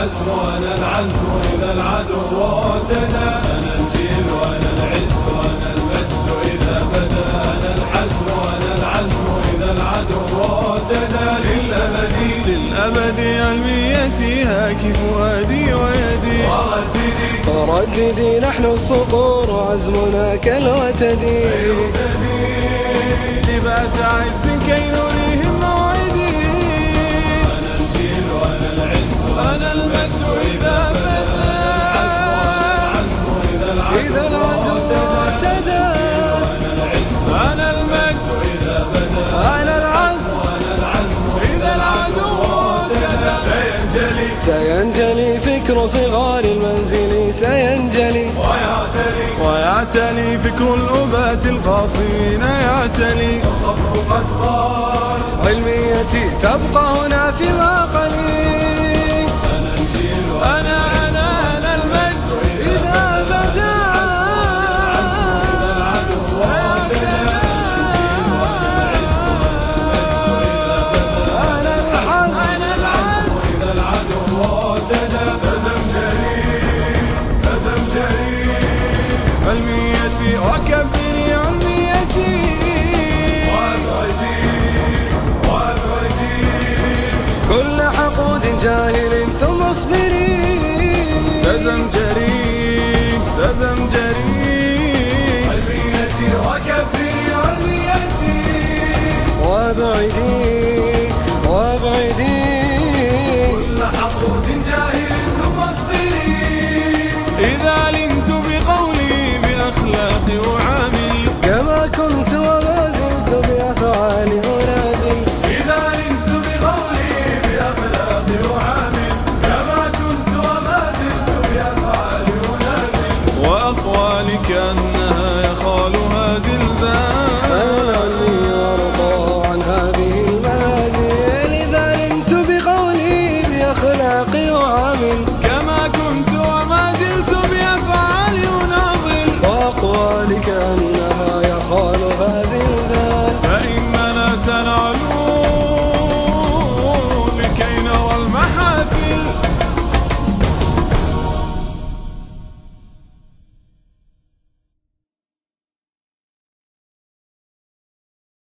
العزم وأنا العزم اذا العدو اعتدى أنا الجيل وأنا العز وأنا المجد اذا بدا أنا الحزم وأنا العزم اذا العدو اعتدى للابد للابد علميتي هاك فؤادي ويدي. ورددي. ورددي نحن الصقور وعزمنا كالوتد لباس عز كي إذا العدو أنا المجد. أنا العدو سينجلي. سينجلي فكر صغار المنزل. سينجلي. ويعتلي ويعتلي فكر الأبات القاصين يعتلي الصبر قد طال علميتي تبقى هنا في الأقل. حقود جاهل ثم اصبري. تزمجري تزمجري علميتي وكبري علميتي وأبعدي وأبعدي. جاهل gönlüm.